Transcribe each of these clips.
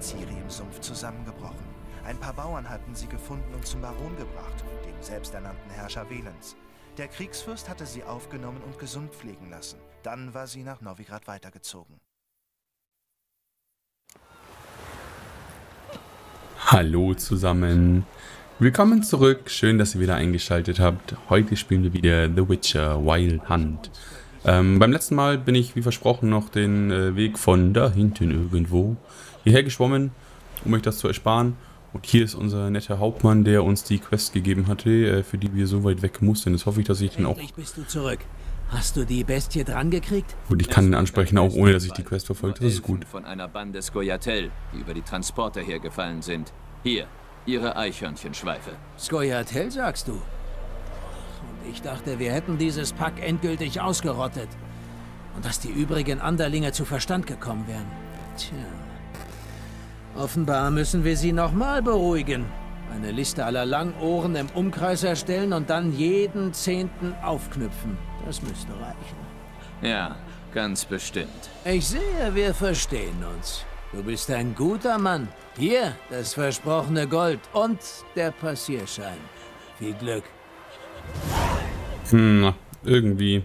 Ciri im Sumpf zusammengebrochen. Ein paar Bauern hatten sie gefunden und zum Baron gebracht, dem selbsternannten Herrscher Velens. Der Kriegsfürst hatte sie aufgenommen und gesund pflegen lassen. Dann war sie nach Novigrad weitergezogen. Hallo zusammen. Willkommen zurück. Schön, dass ihr wieder eingeschaltet habt. Heute spielen wir wieder The Witcher Wild Hunt. Ähm, beim letzten Mal bin ich, wie versprochen, noch den äh, Weg von da hinten irgendwo hierher geschwommen, um euch das zu ersparen. Und hier ist unser netter Hauptmann, der uns die Quest gegeben hatte, äh, für die wir so weit weg mussten. Jetzt hoffe ich, dass ich den auch... bist du zurück. Hast du die Bestie dran gekriegt? Gut, ich kann ihn ansprechen, auch ohne, dass ich die Quest verfolgt. Das ist gut. Von einer Bande Skoyatel, die über die Transporter hergefallen sind. Hier, ihre Eichhörnchenschweife. Skoyatel, sagst du? Ich dachte, wir hätten dieses Pack endgültig ausgerottet. Und dass die übrigen Anderlinge zu Verstand gekommen wären. Tja. Offenbar müssen wir sie nochmal beruhigen. Eine Liste aller Langohren im Umkreis erstellen und dann jeden Zehnten aufknüpfen. Das müsste reichen. Ja, ganz bestimmt. Ich sehe, wir verstehen uns. Du bist ein guter Mann. Hier, das versprochene Gold und der Passierschein. Viel Glück. Hm, irgendwie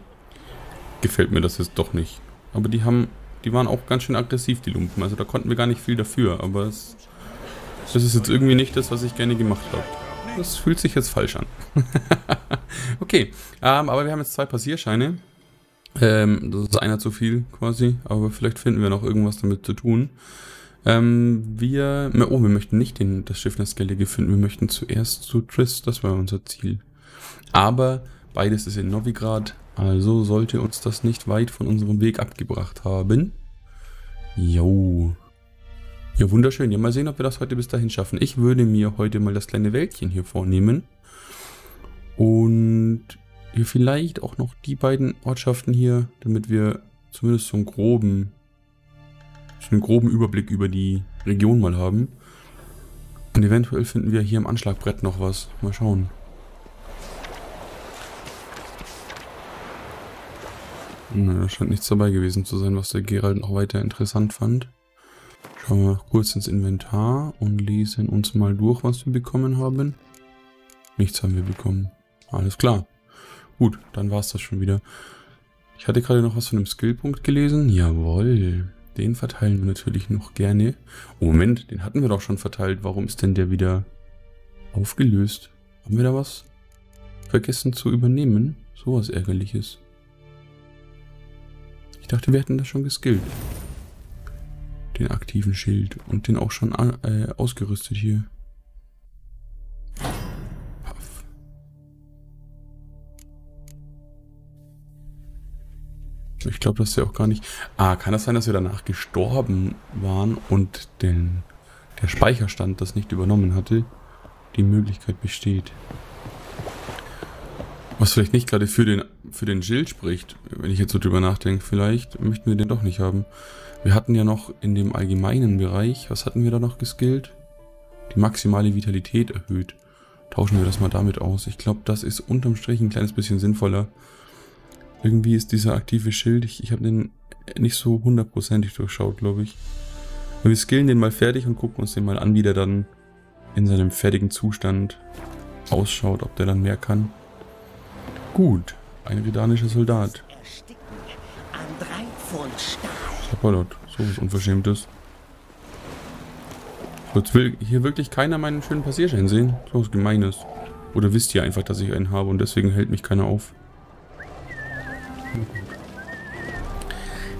gefällt mir das jetzt doch nicht. Aber die haben, die waren auch ganz schön aggressiv, die Lumpen. Also da konnten wir gar nicht viel dafür. Aber es, das ist jetzt irgendwie nicht das, was ich gerne gemacht habe. Das fühlt sich jetzt falsch an. okay, ähm, aber wir haben jetzt zwei Passierscheine. Ähm, das ist einer zu viel quasi, aber vielleicht finden wir noch irgendwas damit zu tun. Ähm, wir, oh, wir möchten nicht den, das Schiff nach Skellige finden, wir möchten zuerst zu Triss, das war unser Ziel. Aber beides ist in Novigrad, also sollte uns das nicht weit von unserem Weg abgebracht haben. Jo. Ja, wunderschön. Ja, mal sehen, ob wir das heute bis dahin schaffen. Ich würde mir heute mal das kleine Wäldchen hier vornehmen. Und hier vielleicht auch noch die beiden Ortschaften hier, damit wir zumindest so einen groben, so einen groben Überblick über die Region mal haben. Und eventuell finden wir hier im Anschlagbrett noch was. Mal schauen. Na, da scheint nichts dabei gewesen zu sein, was der Gerald noch weiter interessant fand. Schauen wir kurz ins Inventar und lesen uns mal durch, was wir bekommen haben. Nichts haben wir bekommen. Alles klar. Gut, dann war es das schon wieder. Ich hatte gerade noch was von einem Skillpunkt gelesen. Jawohl. Den verteilen wir natürlich noch gerne. Oh, Moment, den hatten wir doch schon verteilt. Warum ist denn der wieder aufgelöst? Haben wir da was vergessen zu übernehmen? So was Ärgerliches. Ich dachte, wir hätten das schon geskillt. Den aktiven Schild. Und den auch schon äh, ausgerüstet hier. Paff. Ich glaube, dass wir auch gar nicht... Ah, kann das sein, dass wir danach gestorben waren und den, der Speicherstand das nicht übernommen hatte? Die Möglichkeit besteht. Was vielleicht nicht gerade für den, für den Schild spricht, wenn ich jetzt so drüber nachdenke. Vielleicht möchten wir den doch nicht haben. Wir hatten ja noch in dem allgemeinen Bereich, was hatten wir da noch geskillt? Die maximale Vitalität erhöht. Tauschen wir das mal damit aus. Ich glaube, das ist unterm Strich ein kleines bisschen sinnvoller. Irgendwie ist dieser aktive Schild, ich, ich habe den nicht so hundertprozentig durchschaut, glaube ich. Wir skillen den mal fertig und gucken uns den mal an, wie der dann in seinem fertigen Zustand ausschaut, ob der dann mehr kann. Gut, ein ridanischer Soldat. Sapperlot, so was Unverschämtes. Jetzt will hier wirklich keiner meinen schönen Passierschein sehen. So was Gemeines. Oder wisst ihr einfach, dass ich einen habe und deswegen hält mich keiner auf.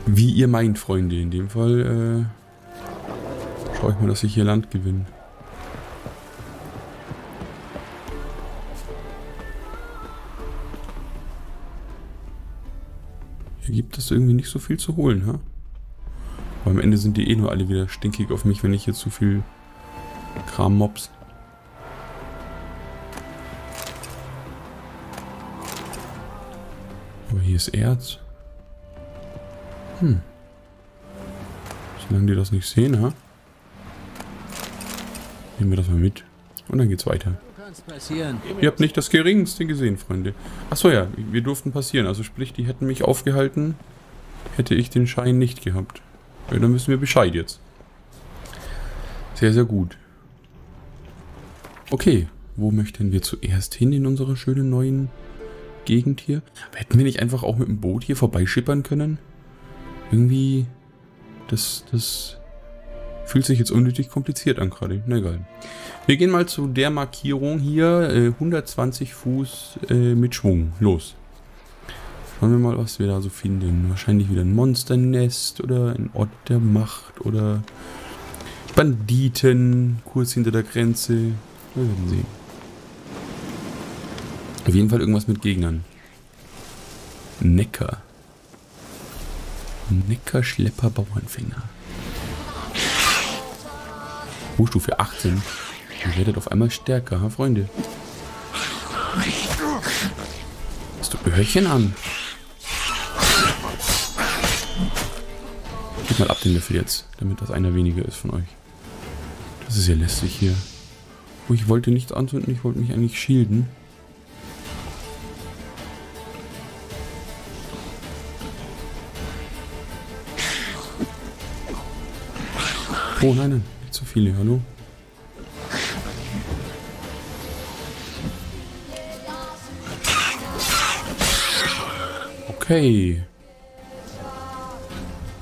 Wie ihr meint, Freunde. In dem Fall äh, schaue ich mal, dass ich hier Land gewinne. Gibt es irgendwie nicht so viel zu holen, ha? Aber am Ende sind die eh nur alle wieder stinkig auf mich, wenn ich hier zu viel Kram mobs. Aber hier ist Erz. Hm. Solange die das nicht sehen, ha? Nehmen wir das mal mit. Und dann geht's weiter. Ihr habt nicht das geringste gesehen, Freunde. Achso, ja, wir durften passieren. Also sprich, die hätten mich aufgehalten, hätte ich den Schein nicht gehabt. Ja, dann wissen wir Bescheid jetzt. Sehr, sehr gut. Okay, wo möchten wir zuerst hin in unserer schönen neuen Gegend hier? Hätten wir nicht einfach auch mit dem Boot hier vorbeischippern können? Irgendwie, das, das fühlt sich jetzt unnötig kompliziert an gerade. Na egal. Wir gehen mal zu der Markierung hier, äh, 120 Fuß äh, mit Schwung. Los. Schauen wir mal, was wir da so finden. Wahrscheinlich wieder ein Monsternest oder ein Ort der Macht oder Banditen kurz hinter der Grenze. Wir werden sehen. Auf jeden Fall irgendwas mit Gegnern. Neckar. Neckarschlepper Bauernfänger. Oh, Stufe 18. Ihr werdet auf einmal stärker, ha, Freunde. Hast du Öhrchen an? Gib mal ab den Löffel jetzt, damit das einer weniger ist von euch. Das ist ja lästig hier. Oh, ich wollte nichts anzünden, ich wollte mich eigentlich shielden. Oh nein, nein, zu viele, hallo? Okay.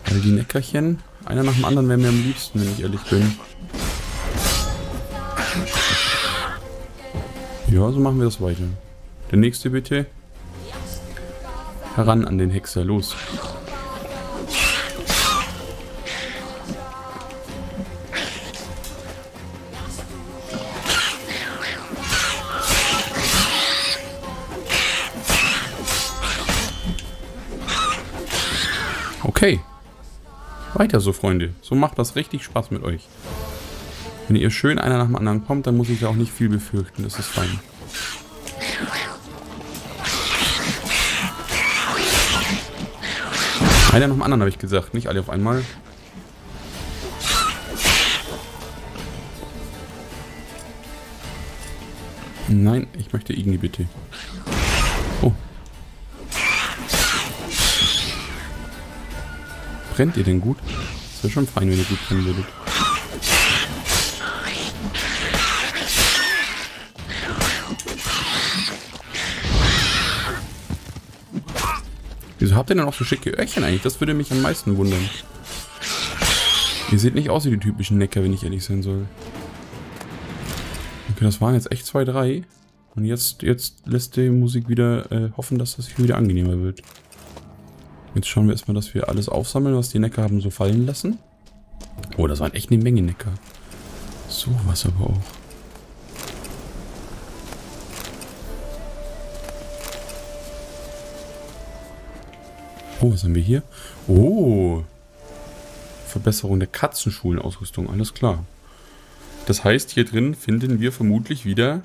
All die Neckerchen. Einer nach dem anderen wäre mir am liebsten, wenn ich ehrlich bin. Ja, so machen wir das weiter. Der nächste bitte. Heran an den Hexer, los. Okay. Weiter so, Freunde. So macht das richtig Spaß mit euch. Wenn ihr schön einer nach dem anderen kommt, dann muss ich ja auch nicht viel befürchten. Das ist fein. Einer nach dem anderen, habe ich gesagt. Nicht alle auf einmal. Nein, ich möchte Igni bitte. Brennt ihr denn gut? Das wäre schon fein, wenn ihr gut brennen würdet. Wieso habt ihr denn auch so schicke Öhrchen eigentlich? Das würde mich am meisten wundern. Ihr seht nicht aus wie die typischen Necker, wenn ich ehrlich sein soll. Okay, das waren jetzt echt zwei, drei. Und jetzt, jetzt lässt die Musik wieder äh, hoffen, dass das hier wieder angenehmer wird. Jetzt schauen wir erstmal, dass wir alles aufsammeln, was die Neckar haben so fallen lassen. Oh, das waren echt eine Menge Neckar. So was aber auch. Oh, was haben wir hier? Oh. Verbesserung der Katzenschulenausrüstung, alles klar. Das heißt, hier drin finden wir vermutlich wieder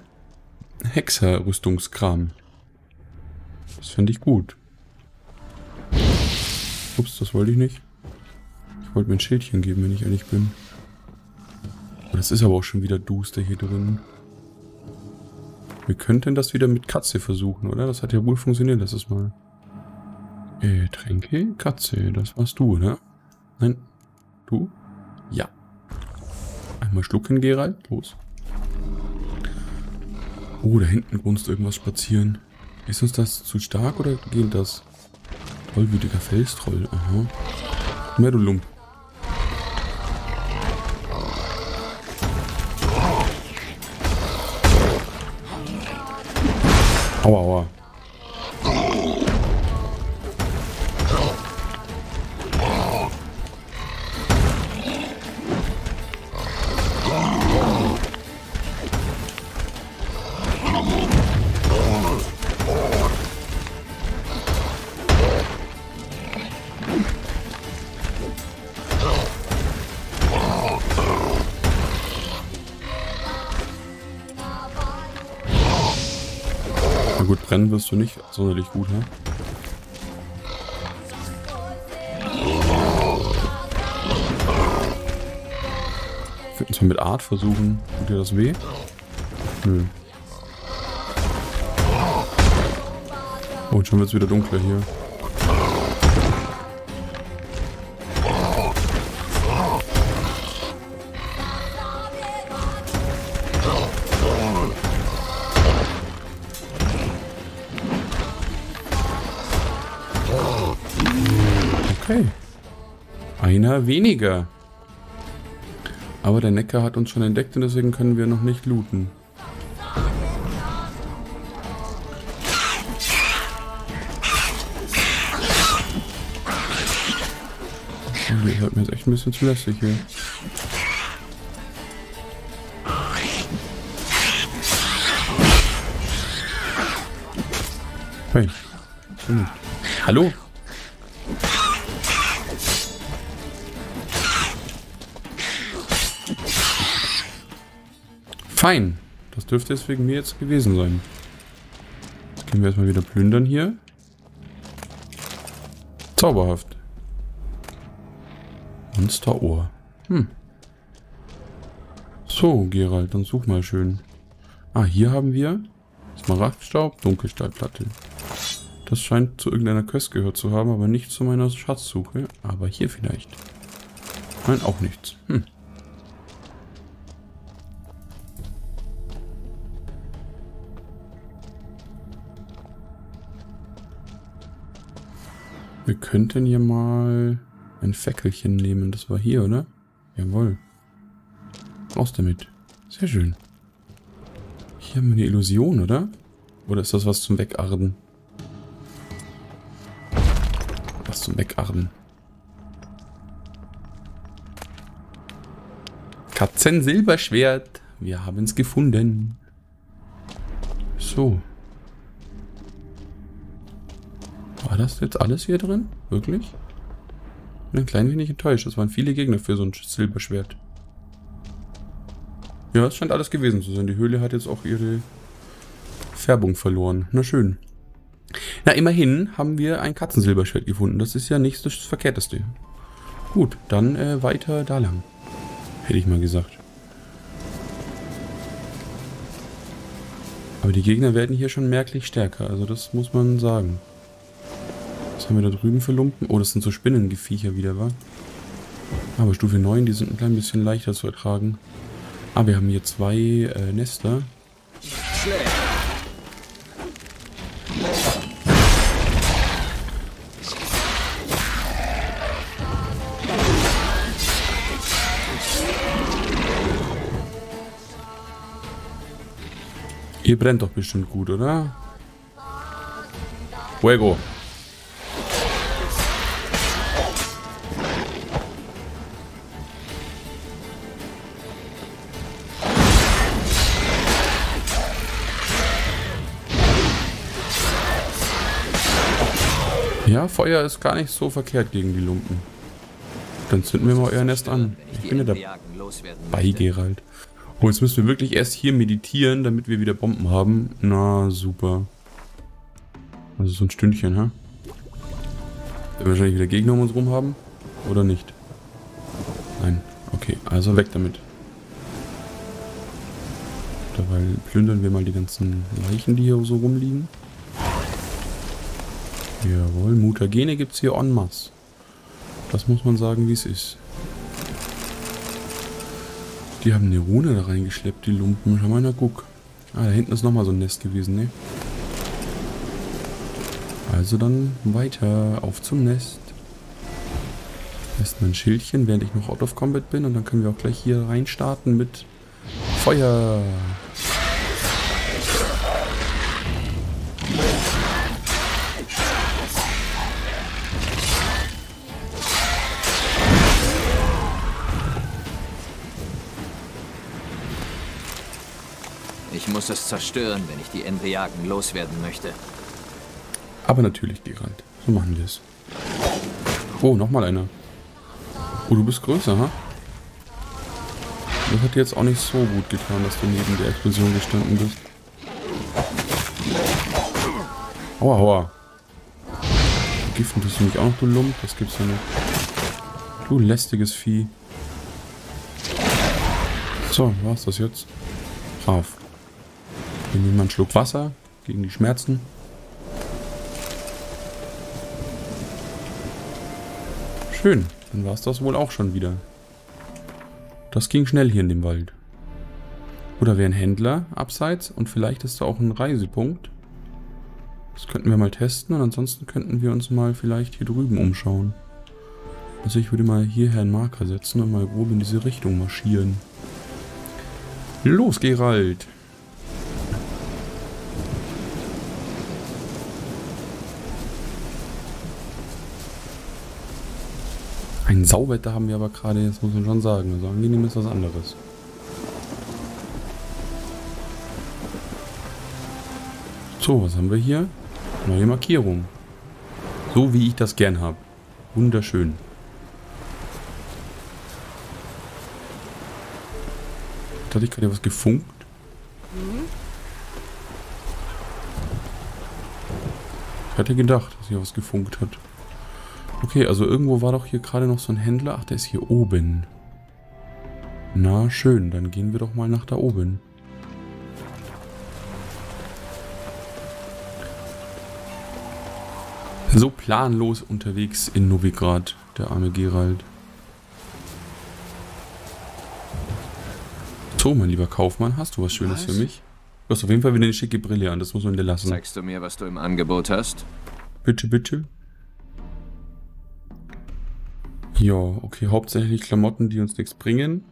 Hexerrüstungskram. Das finde ich gut. Ups, das wollte ich nicht. Ich wollte mir ein Schildchen geben, wenn ich ehrlich bin. Das ist aber auch schon wieder duster hier drin. Wir könnten das wieder mit Katze versuchen, oder? Das hat ja wohl funktioniert letztes Mal. Äh, Tränke, Katze, das warst du, ne? Nein, du? Ja. Einmal schlucken, Gerald, los. Oh, da hinten grunzt irgendwas spazieren. Ist uns das zu stark oder geht das? Tollwütiger Felstroll. Aha. Mehr du Lump. Aua, aua. Gut, brennen wirst du nicht sonderlich gut, ne? Es mal mit Art versuchen. Tut dir das weh? Nö. Oh, und schon wird es wieder dunkler hier. Einer weniger. Aber der Neckar hat uns schon entdeckt und deswegen können wir noch nicht looten. Ich hört mir jetzt echt ein bisschen zu lästig hier. Hey. Hm. Hallo? Fein. Das dürfte es wegen mir jetzt gewesen sein. Jetzt können wir erstmal wieder plündern hier. Zauberhaft. Monsterohr. Hm. So, Gerald, dann such mal schön. Ah, hier haben wir Smaragdstaub, Dunkelstahlplatte. Das scheint zu irgendeiner Quest gehört zu haben, aber nicht zu meiner Schatzsuche. Aber hier vielleicht. Nein, auch nichts. Hm. Wir könnten hier mal ein Fäckelchen nehmen. Das war hier, oder? Jawohl. Raus damit. Sehr schön. Hier haben wir eine Illusion, oder? Oder ist das was zum Wegarden? Was zum Wegarden. Katzensilberschwert. Wir haben es gefunden. So. War das jetzt alles hier drin? Wirklich? Bin ein klein wenig enttäuscht. Das waren viele Gegner für so ein Silberschwert. Ja, es scheint alles gewesen zu sein. Die Höhle hat jetzt auch ihre Färbung verloren. Na schön. Na, immerhin haben wir ein Katzensilberschwert gefunden. Das ist ja nicht das Verkehrteste. Gut, dann äh, weiter da lang. Hätte ich mal gesagt. Aber die Gegner werden hier schon merklich stärker. Also das muss man sagen haben wir da drüben für Lumpen? Oh, das sind so Spinnengeviecher wieder, wa? Aber Stufe 9, die sind ein klein bisschen leichter zu ertragen. Ah, wir haben hier zwei äh, Nester. Ihr brennt doch bestimmt gut, oder? Fuego. Feuer ist gar nicht so verkehrt gegen die Lumpen. Dann zünden wir mal euer Nest an. Ich bin ja dabei, Gerald. Oh, jetzt müssen wir wirklich erst hier meditieren, damit wir wieder Bomben haben. Na, super. Also so ein Stündchen, ha? Werden wahrscheinlich wieder Gegner um uns rum haben? Oder nicht? Nein. Okay, also weg damit. Dabei plündern wir mal die ganzen Leichen, die hier so rumliegen. Jawohl, Mutagene gibt es hier en masse. Das muss man sagen, wie es ist. Die haben eine Rune da reingeschleppt, die Lumpen. Schau mal, na guck. Ah, da hinten ist nochmal so ein Nest gewesen, ne? Also dann weiter, auf zum Nest. Erstmal ein Schildchen, während ich noch out of combat bin. Und dann können wir auch gleich hier reinstarten mit Feuer. Muss es zerstören, wenn ich die Endriagen loswerden möchte. Aber natürlich, Gerald. So machen wir es. Oh, nochmal einer. Oh, du bist größer, ha? Das hat dir jetzt auch nicht so gut getan, dass du neben der Explosion gestanden bist. Aua, aua. Giften tust du mich auch noch, du Lump? Das gibt's ja nicht. Du lästiges Vieh. So, war's das jetzt? Brav. Wir nehmen einen Schluck Wasser gegen die Schmerzen. Schön, dann war es das wohl auch schon wieder. Das ging schnell hier in dem Wald. Oder wäre ein Händler abseits und vielleicht ist da auch ein Reisepunkt. Das könnten wir mal testen und ansonsten könnten wir uns mal vielleicht hier drüben umschauen. Also ich würde mal hierher einen Marker setzen und mal grob in diese Richtung marschieren. Los, Gerald! Ein Sauwetter haben wir aber gerade, das muss man schon sagen. Also angenehm ist was anderes. So, was haben wir hier? Neue Markierung. So wie ich das gern habe. Wunderschön. Hatte ich gerade was gefunkt? Ich hatte gedacht, dass hier was gefunkt hat. Okay, also irgendwo war doch hier gerade noch so ein Händler. Ach, der ist hier oben. Na, schön. Dann gehen wir doch mal nach da oben. So planlos unterwegs in Novigrad, der arme Gerald. So, mein lieber Kaufmann, hast du was Schönes Was? für mich? Du hast auf jeden Fall wieder eine schicke Brille an, das muss man dir lassen. Zeigst du mir, was du im Angebot hast? Bitte, bitte. Ja, okay, hauptsächlich Klamotten, die uns nichts bringen.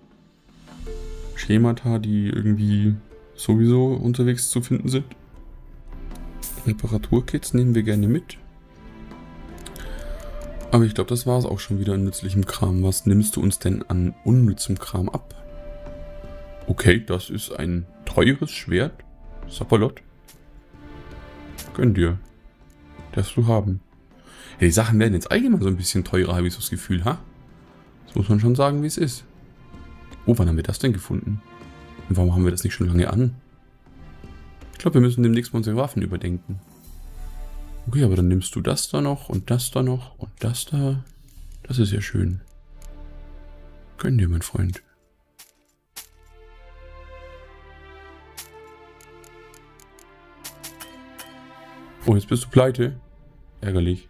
Schemata, die irgendwie sowieso unterwegs zu finden sind. Reparaturkits nehmen wir gerne mit. Aber ich glaube, das war es auch schon wieder an nützlichem Kram. Was nimmst du uns denn an unnützem Kram ab? Okay, das ist ein teures Schwert. Sapperlot. Gönn dir. Darfst du haben. Ja, die Sachen werden jetzt allgemein so ein bisschen teurer, habe ich so das Gefühl, ha? Das muss man schon sagen, wie es ist. Oh, wann haben wir das denn gefunden? Und warum haben wir das nicht schon lange an? Ich glaube, wir müssen demnächst mal unsere Waffen überdenken. Okay, aber dann nimmst du das da noch und das da noch und das da. Das ist ja schön. Gönn dir, mein Freund. Oh, jetzt bist du pleite. Ärgerlich.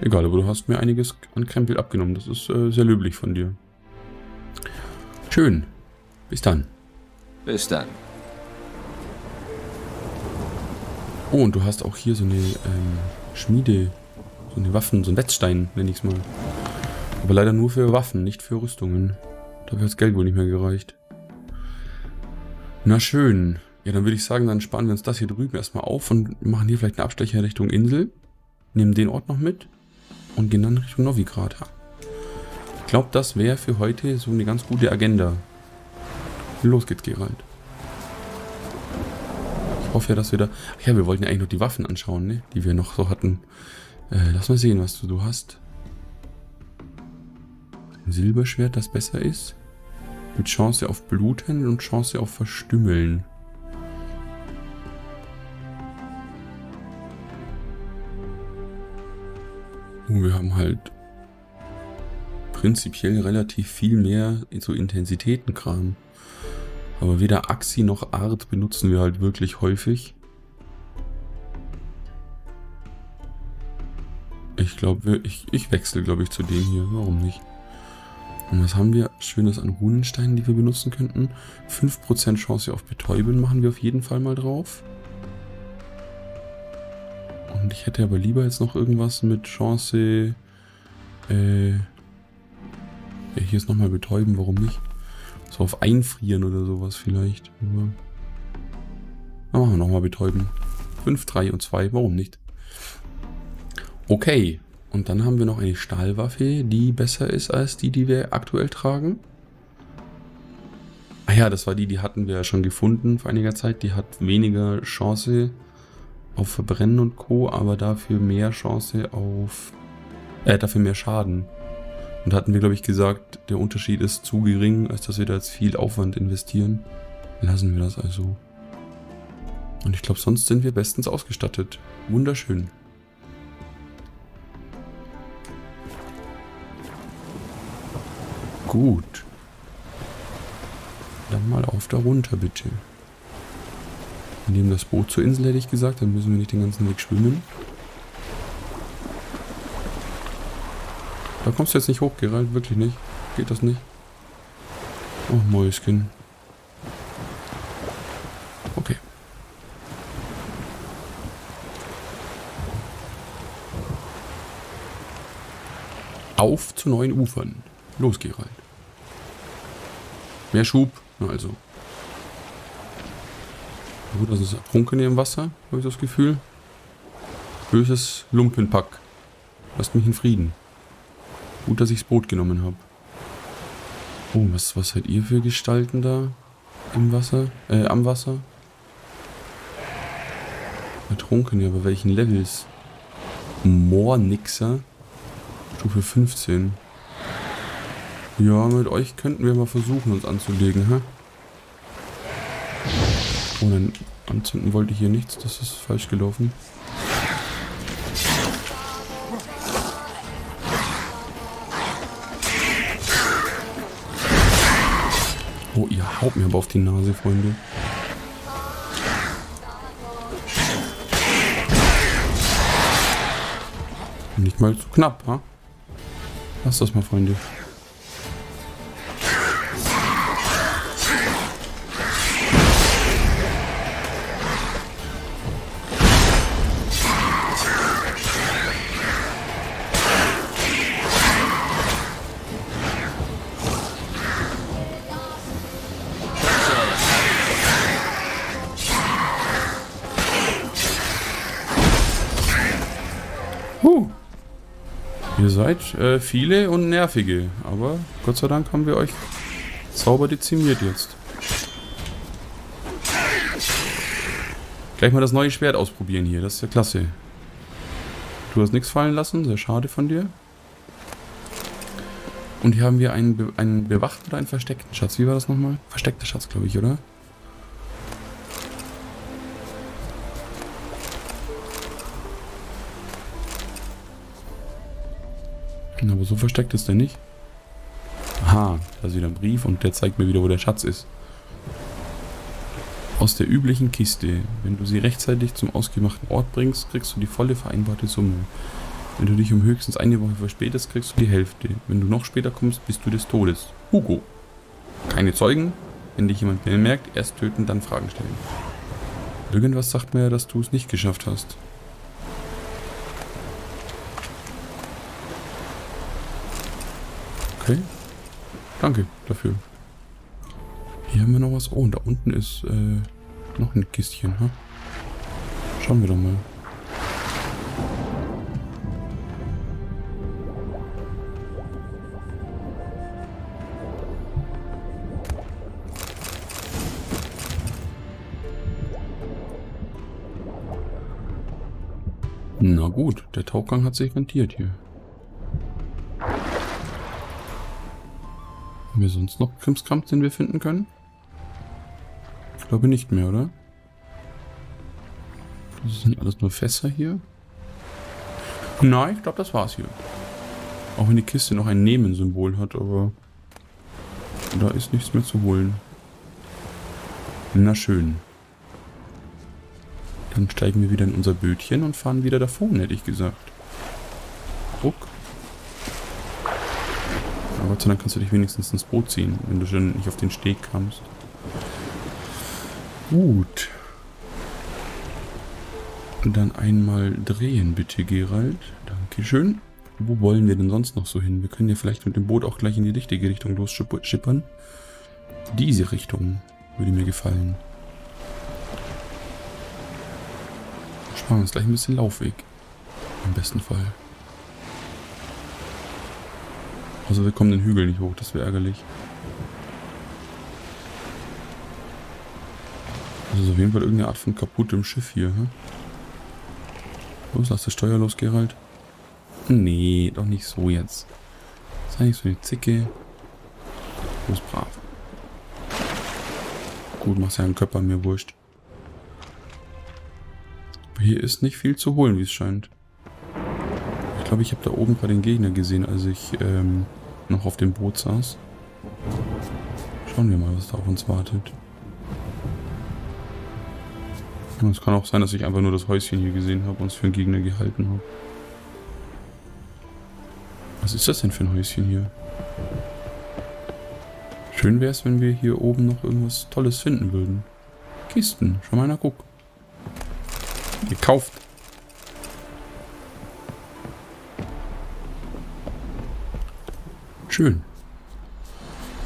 Egal, aber du hast mir einiges an Krempel abgenommen. Das ist äh, sehr löblich von dir. Schön. Bis dann. Bis dann. Oh, und du hast auch hier so eine ähm, Schmiede, so eine Waffen, so ein Wetzstein, nenne ich es mal. Aber leider nur für Waffen, nicht für Rüstungen. Dafür hat das Geld wohl nicht mehr gereicht. Na schön. Ja, dann würde ich sagen, dann sparen wir uns das hier drüben erstmal auf und machen hier vielleicht einen Abstecher Richtung Insel. Nehmen den Ort noch mit und gehen dann Richtung Novigrad. Ich glaube, das wäre für heute so eine ganz gute Agenda. Los geht's, Gerald. Ich hoffe ja, dass wir da... Ach ja, wir wollten ja eigentlich noch die Waffen anschauen, ne? Die wir noch so hatten. Äh, lass mal sehen, was du, du hast. Ein Silberschwert, das besser ist. Mit Chance auf Bluten und Chance auf Verstümmeln. Und wir haben halt prinzipiell relativ viel mehr so Intensitätenkram. Aber weder Axi noch Art benutzen wir halt wirklich häufig. Ich glaube, ich, ich wechsle, glaube ich, zu dem hier. Warum nicht? Und was haben wir Schönes an Runensteinen, die wir benutzen könnten? 5% Chance auf Betäuben machen wir auf jeden Fall mal drauf. Und ich hätte aber lieber jetzt noch irgendwas mit Chance... Äh, ja, hier ist nochmal Betäuben, warum nicht? So auf Einfrieren oder sowas vielleicht. Aber dann machen wir nochmal Betäuben. 5, 3 und 2, warum nicht? Okay, und dann haben wir noch eine Stahlwaffe, die besser ist als die, die wir aktuell tragen. Ah ja, das war die, die hatten wir ja schon gefunden vor einiger Zeit. Die hat weniger Chance auf Verbrennen und Co., aber dafür mehr Chance auf... Äh, dafür mehr Schaden. Und hatten wir, glaube ich, gesagt, der Unterschied ist zu gering, als dass wir da jetzt viel Aufwand investieren. Lassen wir das also. Und ich glaube, sonst sind wir bestens ausgestattet. Wunderschön. Gut. Dann mal auf da runter, bitte. Wir nehmen das Boot zur Insel, hätte ich gesagt. Dann müssen wir nicht den ganzen Weg schwimmen. Da kommst du jetzt nicht hoch, Gerald. Wirklich nicht. Geht das nicht? Oh, Mäuschen. Okay. Auf zu neuen Ufern. Los, Gerald. Mehr Schub. Also. Gut, das ist ertrunken hier im Wasser, habe ich das Gefühl. Böses Lumpenpack. Lasst mich in Frieden. Gut, dass ich das Boot genommen habe. Oh, was, was seid ihr für Gestalten da? Im Wasser? Äh, am Wasser? Ertrunken, ja, bei welchen Levels? Moornixer. Stufe 15. Ja, mit euch könnten wir mal versuchen, uns anzulegen, hä? Oh, anzünden wollte ich hier nichts. Das ist falsch gelaufen. Oh, ihr haut mir aber auf die Nase, Freunde. Nicht mal zu knapp, ha? Lass das mal, Freunde. Viele und nervige, aber Gott sei Dank haben wir euch sauber dezimiert jetzt. Gleich mal das neue Schwert ausprobieren hier, das ist ja klasse. Du hast nichts fallen lassen, sehr schade von dir. Und hier haben wir einen, be einen bewachten oder einen versteckten Schatz. Wie war das nochmal? Versteckter Schatz, glaube ich, oder? Aber so versteckt ist der nicht. Aha, da ist wieder ein Brief und der zeigt mir wieder, wo der Schatz ist. Aus der üblichen Kiste. Wenn du sie rechtzeitig zum ausgemachten Ort bringst, kriegst du die volle vereinbarte Summe. Wenn du dich um höchstens eine Woche verspätest, kriegst du die Hälfte. Wenn du noch später kommst, bist du des Todes. Hugo. Keine Zeugen. Wenn dich jemand bemerkt, erst töten, dann Fragen stellen. Irgendwas sagt mir, dass du es nicht geschafft hast. Okay. Danke dafür. Hier haben wir noch was. Oh, und da unten ist äh, noch ein Kistchen. Ha? Schauen wir doch mal. Na gut, der Tauchgang hat sich rentiert hier. Haben wir sonst noch Krimskramp, den wir finden können? Ich glaube nicht mehr, oder? Das sind alles nur Fässer hier. Nein, ich glaube, das war's hier. Auch wenn die Kiste noch ein Nehmen-Symbol hat, aber da ist nichts mehr zu holen. Na schön. Dann steigen wir wieder in unser Bötchen und fahren wieder davon, hätte ich gesagt. Ruck. Gott sei Dank kannst du dich wenigstens ins Boot ziehen, wenn du schon nicht auf den Steg kamst. Gut. Und dann einmal drehen, bitte, Gerald. Dankeschön. Wo wollen wir denn sonst noch so hin? Wir können ja vielleicht mit dem Boot auch gleich in die richtige Richtung losschippern. Diese Richtung würde mir gefallen. Sparen wir uns gleich ein bisschen Laufweg. Im besten Fall. Also wir kommen den Hügel nicht hoch, das wäre ärgerlich. Das ist auf jeden Fall irgendeine Art von kaputtem Schiff hier. Hm? Los, lass das Steuer los, Gerald. Nee, doch nicht so jetzt. Sei nicht so eine Zicke. Los, brav. Gut, machst ja einen Körper, mir wurscht. Aber hier ist nicht viel zu holen, wie es scheint. Ich glaube, ich habe da oben gerade den Gegner gesehen, als ich ähm, noch auf dem Boot saß. Schauen wir mal, was da auf uns wartet. Es kann auch sein, dass ich einfach nur das Häuschen hier gesehen habe und es für einen Gegner gehalten habe. Was ist das denn für ein Häuschen hier? Schön wäre es, wenn wir hier oben noch irgendwas Tolles finden würden. Kisten. Schau mal einer, guck. Gekauft. Schön.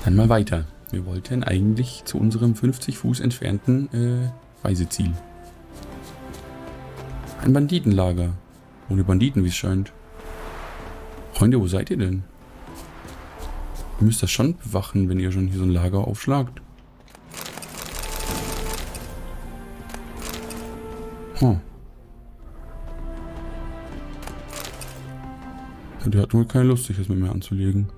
Dann mal weiter. Wir wollten eigentlich zu unserem 50 Fuß entfernten äh, Reiseziel. Ein Banditenlager. Ohne Banditen, wie es scheint. Freunde, wo seid ihr denn? Ihr müsst das schon bewachen, wenn ihr schon hier so ein Lager aufschlagt. Hm. Der hat wohl keine Lust, sich das mit mir anzulegen.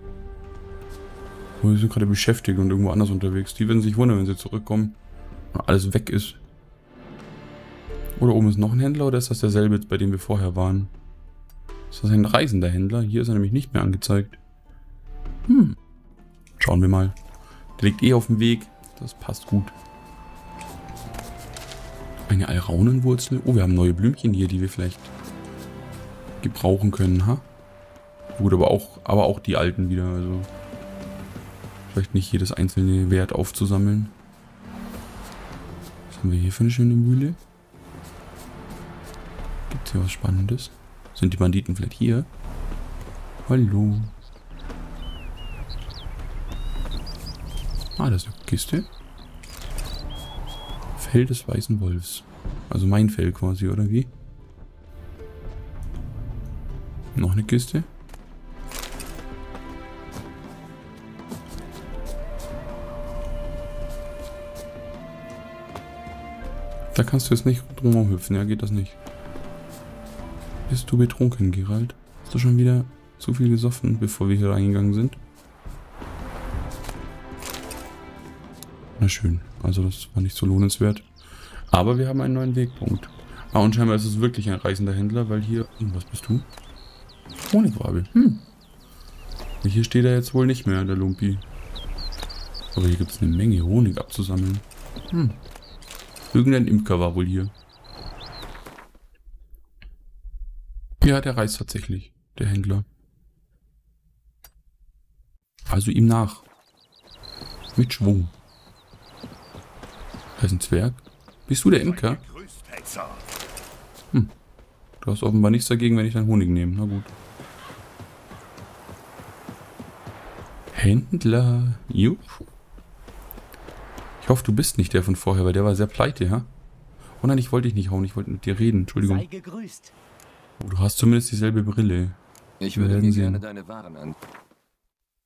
Die sind gerade beschäftigt und irgendwo anders unterwegs. Die werden sich wundern, wenn sie zurückkommen und alles weg ist. Oder oben ist noch ein Händler oder ist das derselbe, bei dem wir vorher waren? Ist das ein reisender Händler? Hier ist er nämlich nicht mehr angezeigt. Hm. Schauen wir mal. Der liegt eh auf dem Weg. Das passt gut. Eine Alraunenwurzel. Oh, wir haben neue Blümchen hier, die wir vielleicht gebrauchen können, ha? Gut, aber auch, aber auch die alten wieder, also vielleicht nicht jedes einzelne Wert aufzusammeln. Was haben wir hier für eine schöne Mühle? Gibt es hier was Spannendes? Sind die Banditen vielleicht hier? Hallo. Ah, das ist eine Kiste. Fell des weißen Wolfs. Also mein Fell quasi, oder wie? Noch eine Kiste. Da kannst du jetzt nicht drumherum hüpfen, ja, geht das nicht. Bist du betrunken, Gerald? Hast du schon wieder zu viel gesoffen, bevor wir hier reingegangen sind? Na schön, also das war nicht so lohnenswert. Aber wir haben einen neuen Wegpunkt. Ah, und scheinbar ist es wirklich ein reisender Händler, weil hier... Hm, was bist du? Honigwabe. Hm. Hier steht er jetzt wohl nicht mehr, der Lumpi. Aber hier gibt es eine Menge Honig abzusammeln. Hm. Irgendein Imker war wohl hier. Ja, der reist tatsächlich, der Händler. Also ihm nach. Mit Schwung. Da ist ein Zwerg. Bist du der Imker? Hm. Du hast offenbar nichts dagegen, wenn ich deinen Honig nehme. Na gut. Händler. Jupp. Ich hoffe, du bist nicht der von vorher, weil der war sehr pleite, ja? Oh nein, ich wollte dich nicht hauen, ich wollte mit dir reden, Entschuldigung. Sei gegrüßt. Oh, du hast zumindest dieselbe Brille. Ich würde mir gerne deine Waren an.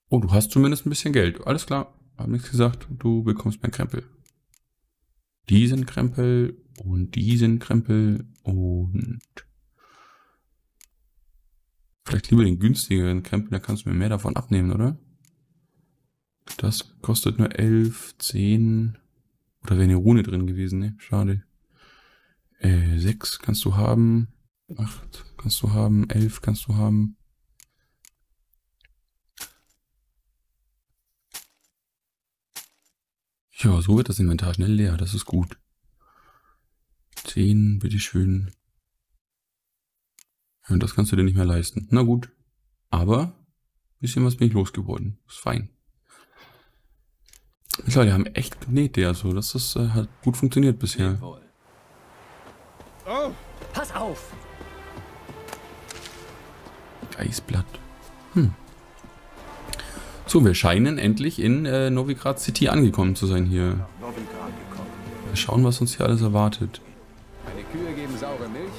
Oh, du hast zumindest ein bisschen Geld. Alles klar, hab nichts gesagt. Du bekommst meinen Krempel. Diesen Krempel und diesen Krempel und... Vielleicht lieber den günstigeren Krempel, da kannst du mir mehr davon abnehmen, oder? Das kostet nur 11, 10. Oder wäre eine Rune drin gewesen, ne? Schade. Äh, 6 kannst du haben. 8 kannst du haben. 11 kannst du haben. Ja, so wird das Inventar schnell leer. Das ist gut. 10, bitteschön. Ja, und das kannst du dir nicht mehr leisten. Na gut. Aber, bisschen was bin ich losgeworden. Ist fein. Die haben echt genäht, also das ist, äh, hat gut funktioniert bisher. Oh, pass auf! Eisblatt. Hm. So, wir scheinen endlich in äh, Novigrad City angekommen zu sein hier. Wir schauen, was uns hier alles erwartet. Meine Kühe geben saure Milch,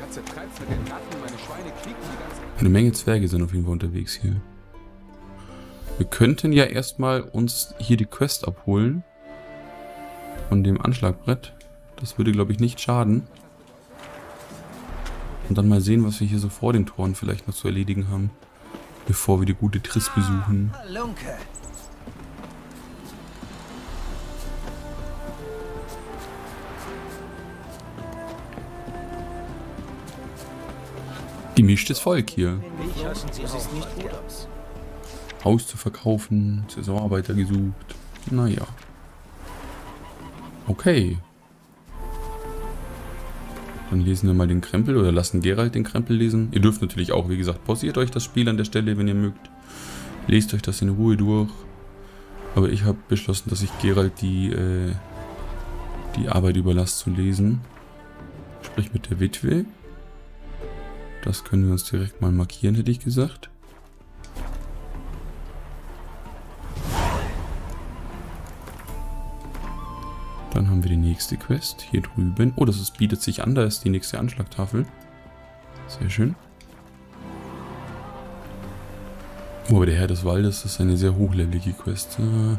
Katze treibt mit den Ratten, meine Schweine quieken die ganze Eine Menge Zwerge sind auf jeden Fall unterwegs hier. Wir könnten ja erstmal uns hier die Quest abholen. Von dem Anschlagbrett. Das würde, glaube ich, nicht schaden. Und dann mal sehen, was wir hier so vor den Toren vielleicht noch zu erledigen haben. Bevor wir die gute Triss besuchen. Gemischtes Volk hier. Mich hassen sie auch nicht gut aus. Haus zu verkaufen, Saisonarbeiter gesucht. Naja. Okay. Dann lesen wir mal den Krempel oder lassen Gerald den Krempel lesen. Ihr dürft natürlich auch, wie gesagt, pausiert euch das Spiel an der Stelle, wenn ihr mögt. Lest euch das in Ruhe durch. Aber ich habe beschlossen, dass ich Gerald die, äh, die Arbeit überlasse zu lesen. Sprich mit der Witwe. Das können wir uns direkt mal markieren, hätte ich gesagt. Dann haben wir die nächste Quest hier drüben. Oh, das ist, bietet sich an, da ist die nächste Anschlagtafel. Sehr schön. Oh, der Herr des Waldes ist eine sehr hochlevelige Quest. Äh,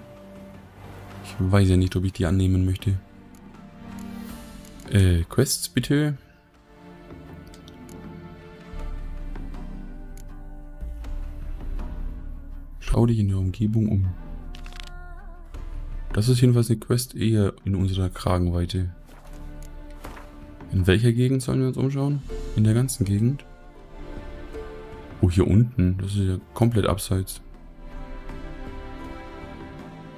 Ich weiß ja nicht, ob ich die annehmen möchte. Äh, Quests bitte. Schau dich in der Umgebung um. Das ist jedenfalls eine Quest eher in unserer Kragenweite. In welcher Gegend sollen wir uns umschauen? In der ganzen Gegend? Oh, hier unten. Das ist ja komplett abseits.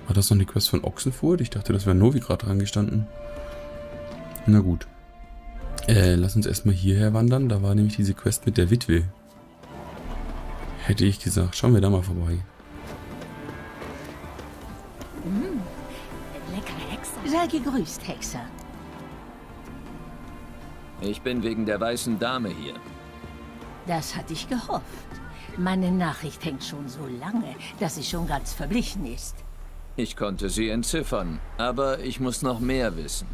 War das noch eine Quest von Ochsenfurt? Ich dachte, das wäre Novigrad dran gestanden. Na gut. Äh, lass uns erstmal hierher wandern. Da war nämlich diese Quest mit der Witwe. Hätte ich gesagt. Schauen wir da mal vorbei. Sei gegrüßt, Hexer. Ich bin wegen der weißen Dame hier. Das hatte ich gehofft. Meine Nachricht hängt schon so lange, dass sie schon ganz verblichen ist. Ich konnte sie entziffern, aber ich muss noch mehr wissen.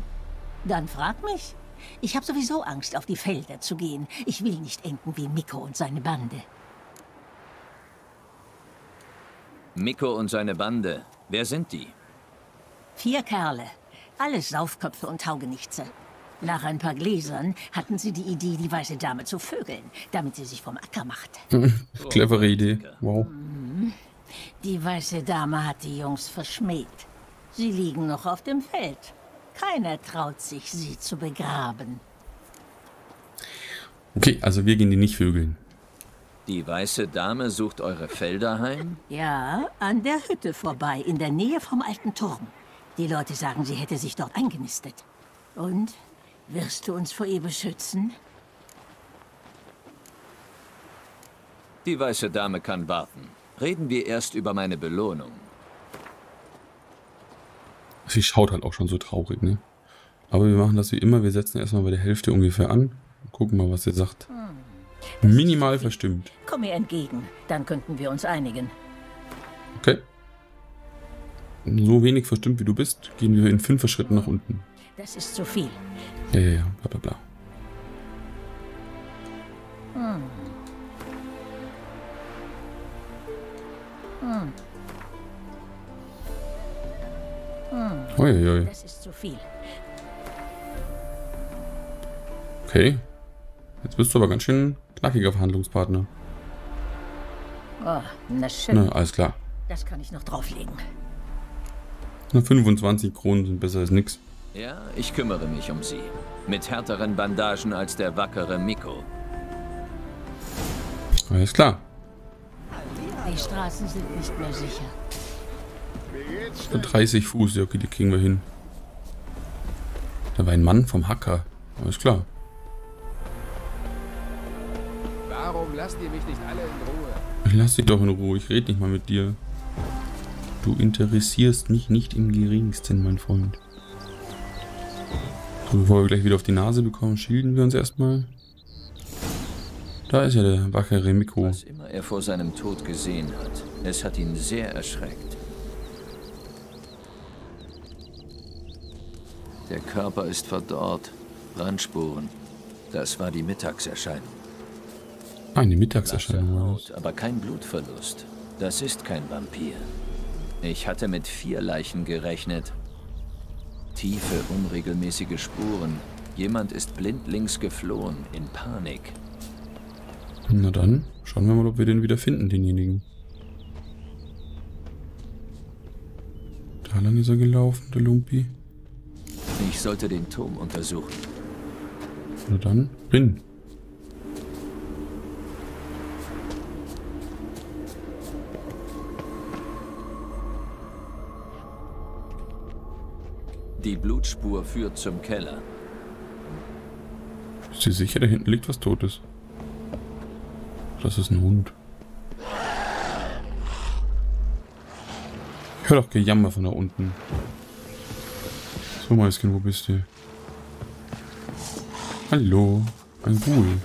Dann frag mich. Ich habe sowieso Angst, auf die Felder zu gehen. Ich will nicht enden wie Mikko und seine Bande. Mikko und seine Bande, wer sind die? Vier Kerle. Alles Saufköpfe und Taugenichtse. Nach ein paar Gläsern hatten sie die Idee, die weiße Dame zu vögeln, damit sie sich vom Acker macht. Clevere Idee. Wow. Die weiße Dame hat die Jungs verschmäht. Sie liegen noch auf dem Feld. Keiner traut sich, sie zu begraben. Okay, also wir gehen die nicht vögeln. Die weiße Dame sucht eure Felder heim? Ja, an der Hütte vorbei, in der Nähe vom alten Turm. Die Leute sagen, sie hätte sich dort eingenistet. Und? Wirst du uns vor ihr beschützen? Die weiße Dame kann warten. Reden wir erst über meine Belohnung. Sie schaut halt auch schon so traurig, ne? Aber wir machen das wie immer. Wir setzen erstmal bei der Hälfte ungefähr an. Gucken mal, was sie sagt. Minimal verstimmt. Komm mir entgegen, dann könnten wir uns einigen. Okay. So wenig verstimmt wie du bist, gehen wir in fünfer Schritten nach unten. Das ist zu viel. Ja, ja, ja, bla bla bla. Uiuiui. Das ist zu viel. Okay. Jetzt bist du aber ganz schön knackiger Verhandlungspartner. Oh, na schön. Na, alles klar. Das kann ich noch drauflegen. Na, 25 Kronen sind besser als nix. Ja, ich kümmere mich um sie. Mit härteren Bandagen als der wackere Mikko. Alles klar. Die Straßen sind nicht mehr sicher. So 30 Fuß, ja, okay, die kriegen wir hin. Da war ein Mann vom Hacker. Alles klar. Warum lasst ihr mich nicht alle in Ruhe? Ich lass dich doch in Ruhe, ich rede nicht mal mit dir. Du interessierst mich nicht im geringsten, mein Freund. So, bevor wir gleich wieder auf die Nase bekommen, schilden wir uns erstmal. Da ist ja der wackere Mikro. Was immer er vor seinem Tod gesehen hat, es hat ihn sehr erschreckt. Der Körper ist verdorrt, Brandspuren. Das war die Mittagserscheinung. Eine Mittagserscheinung. Haut, aber kein Blutverlust. Das ist kein Vampir. Ich hatte mit vier Leichen gerechnet. Tiefe, unregelmäßige Spuren. Jemand ist blindlings geflohen, in Panik. Na dann, schauen wir mal, ob wir den wieder finden, denjenigen. Da lang ist er gelaufen, der Lumpi. Ich sollte den Turm untersuchen. Na dann, bin. Die Blutspur führt zum Keller. Bist du sicher, da hinten liegt was Totes? Das ist ein Hund. Ich höre doch Gejammer von da unten. So, Mäuschen, wo bist du? Hallo, ein Ghoul.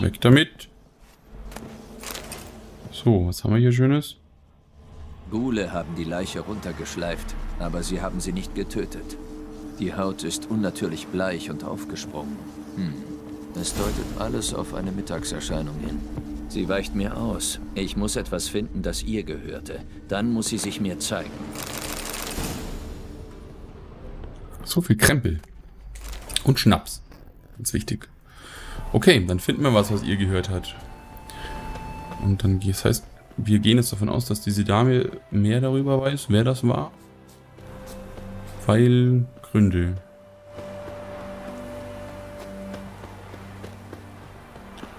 Weg damit! So, was haben wir hier Schönes? Gule haben die Leiche runtergeschleift, aber sie haben sie nicht getötet. Die Haut ist unnatürlich bleich und aufgesprungen. Hm. Es deutet alles auf eine Mittagserscheinung hin. Sie weicht mir aus. Ich muss etwas finden, das ihr gehörte. Dann muss sie sich mir zeigen. So viel Krempel. Und Schnaps. Ganz wichtig. Okay, dann finden wir was, was ihr gehört hat. Und dann, das heißt, wir gehen jetzt davon aus, dass diese Dame mehr darüber weiß, wer das war. Weil Gründe.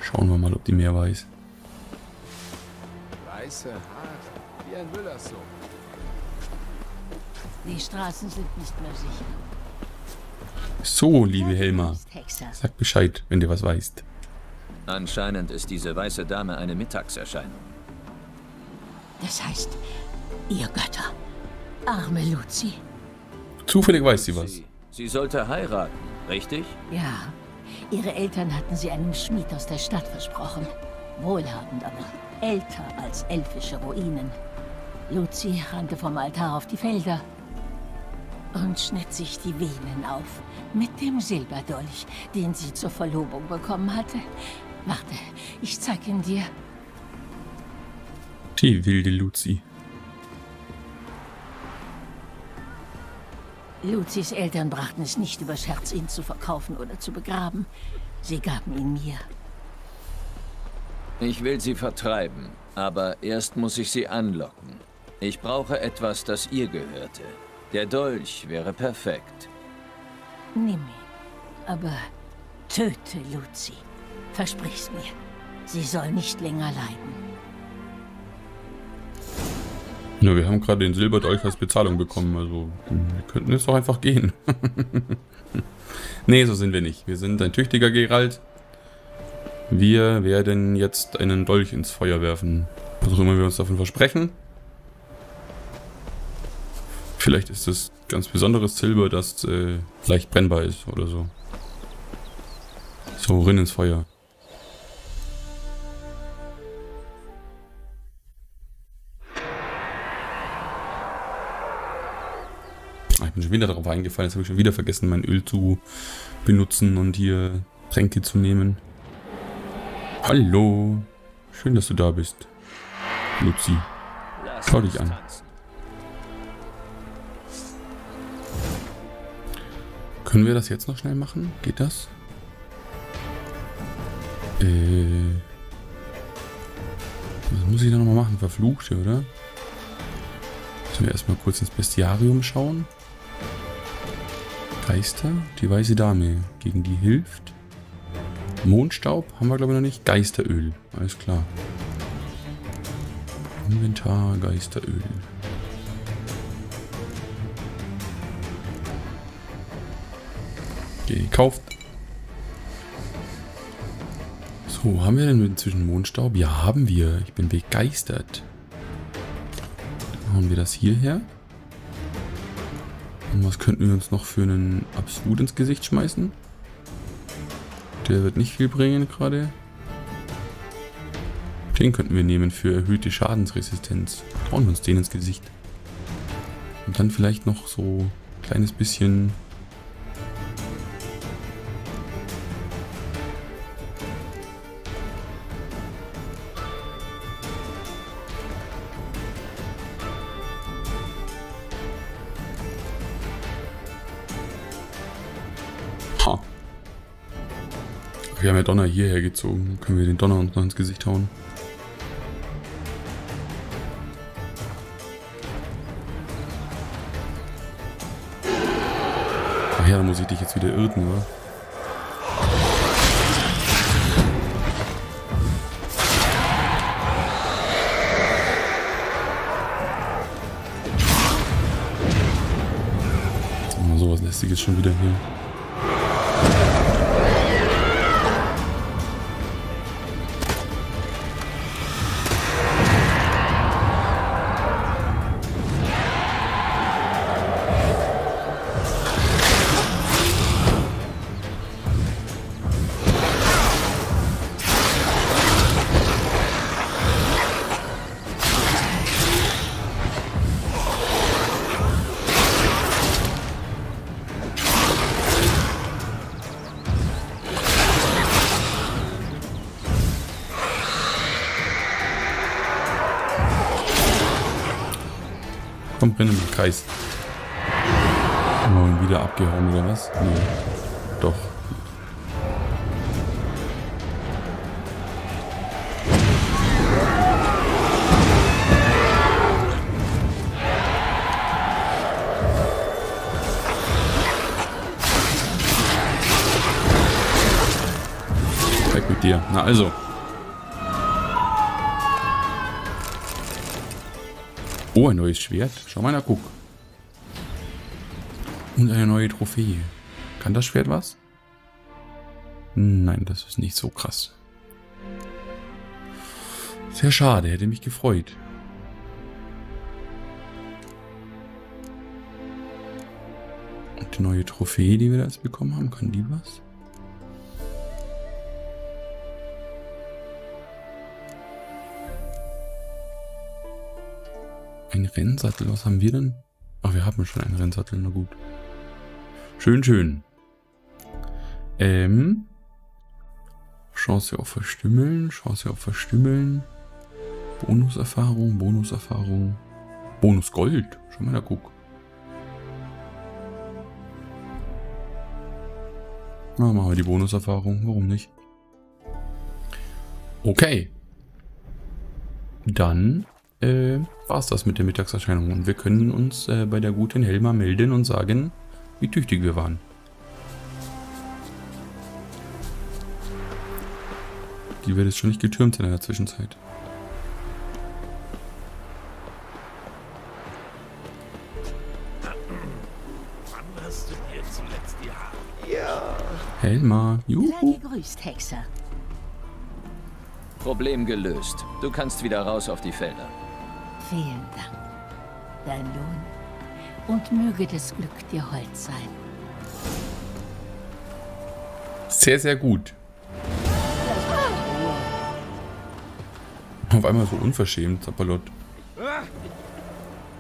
Schauen wir mal, ob die mehr weiß. Weiße Haare, wie ein Müllersohn. Die Straßen sind nicht mehr sicher. So, liebe Helma. Sag Bescheid, wenn du was weißt. Anscheinend ist diese weiße Dame eine Mittagserscheinung. Das heißt, ihr Götter. Arme Luzi. Zufällig weiß sie was. Sie, sie sollte heiraten, richtig? Ja, ihre Eltern hatten sie einem Schmied aus der Stadt versprochen. Wohlhabend, aber älter als elfische Ruinen. Luzi rannte vom Altar auf die Felder und schnitt sich die Venen auf. Mit dem Silberdolch, den sie zur Verlobung bekommen hatte. Warte, ich zeig ihn dir. Die wilde Luzi. Luzis Eltern brachten es nicht übers Herz, ihn zu verkaufen oder zu begraben. Sie gaben ihn mir. Ich will sie vertreiben, aber erst muss ich sie anlocken. Ich brauche etwas, das ihr gehörte. Der Dolch wäre perfekt. Nimm ihn. Aber töte Luzi. Versprich's mir. Sie soll nicht länger leiden. Ja, wir haben gerade den Silberdolch als Bezahlung bekommen, also wir könnten jetzt doch einfach gehen. nee, so sind wir nicht. Wir sind ein tüchtiger Geralt. Wir werden jetzt einen Dolch ins Feuer werfen. Was auch immer wir uns davon versprechen. Vielleicht ist es ganz besonderes Silber, das äh, leicht brennbar ist oder so. So, rein ins Feuer. Bin schon wieder darauf eingefallen, jetzt habe ich schon wieder vergessen, mein Öl zu benutzen und hier Tränke zu nehmen. Hallo. Schön, dass du da bist. Luzi. Schau dich an. Können wir das jetzt noch schnell machen? Geht das? Äh. Was muss ich da nochmal machen? Verfluchte, oder? Müssen wir erstmal kurz ins Bestiarium schauen. Geister, die weiße Dame, gegen die hilft. Mondstaub haben wir glaube ich noch nicht. Geisteröl, alles klar. Inventar, Geisteröl. Gekauft. So, haben wir denn inzwischen Mondstaub? Ja, haben wir. Ich bin begeistert. Dann hauen wir das hierher. Und was könnten wir uns noch für einen Absolut ins Gesicht schmeißen? Der wird nicht viel bringen gerade. Den könnten wir nehmen für erhöhte Schadensresistenz. Hauen wir uns den ins Gesicht. Und dann vielleicht noch so ein kleines bisschen Wir haben ja Donner hierher gezogen. Können wir den Donner uns noch ins Gesicht hauen? Ach ja, da muss ich dich jetzt wieder irrten, oder? Sowas lästiges schon wieder hier. Kreis. Oh, wieder abgehauen oder was? Nee. Doch. Weg mit dir. Na also. Oh, ein neues Schwert. Schau mal, na guck. Und eine neue Trophäe. Kann das Schwert was? Nein, das ist nicht so krass. Sehr schade, hätte mich gefreut. Und die neue Trophäe, die wir da jetzt bekommen haben, kann die was? Ein Rennsattel, was haben wir denn? Ach, wir haben schon einen Rennsattel, na gut. Schön, schön. Ähm. Chance auf Verstümmeln, Chance auf Verstümmeln. Bonuserfahrung, Bonuserfahrung. Bonus Gold. Schau mal da, guck. Na, machen wir die Bonuserfahrung. Warum nicht? Okay. Dann äh, war es das mit der Mittagserscheinung. Und wir können uns äh, bei der guten Helma melden und sagen, wie tüchtig wir waren. Die wird jetzt schon nicht getürmt sein in der Zwischenzeit. Wann hast du dir zuletzt die Haare? Helma, Sei juhu. gegrüßt, Hexer. Problem gelöst. Du kannst wieder raus auf die Felder. Vielen Dank. Dein Lohn. Und möge das Glück dir hold sein. Sehr, sehr gut. Auf einmal so unverschämt, Zappalot.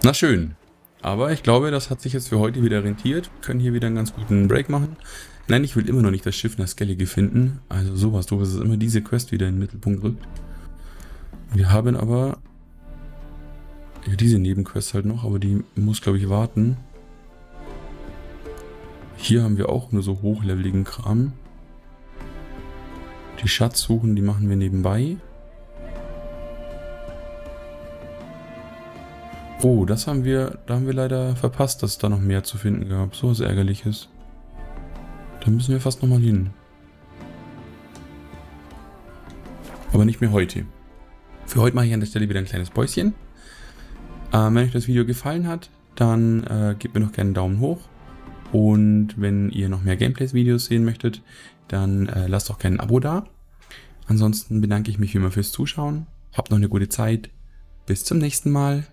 Na schön. Aber ich glaube, das hat sich jetzt für heute wieder rentiert. Wir können hier wieder einen ganz guten Break machen. Nein, ich will immer noch nicht das Schiff nach Skellige finden. Also sowas doofes ist immer diese Quest wieder in den Mittelpunkt rückt. Wir haben aber ja, diese Nebenquest halt noch, aber die muss, glaube ich, warten. Hier haben wir auch nur so hochleveligen Kram. Die Schatzsuchen, die machen wir nebenbei. Oh, das haben wir, da haben wir leider verpasst, dass es da noch mehr zu finden gab. So was Ärgerliches. Da müssen wir fast nochmal hin. Aber nicht mehr heute. Für heute mache ich an der Stelle wieder ein kleines Päuschen. Ähm, wenn euch das Video gefallen hat, dann äh, gebt mir noch gerne einen Daumen hoch. Und wenn ihr noch mehr Gameplays-Videos sehen möchtet, dann äh, lasst doch gerne ein Abo da. Ansonsten bedanke ich mich wie immer fürs Zuschauen. Habt noch eine gute Zeit. Bis zum nächsten Mal.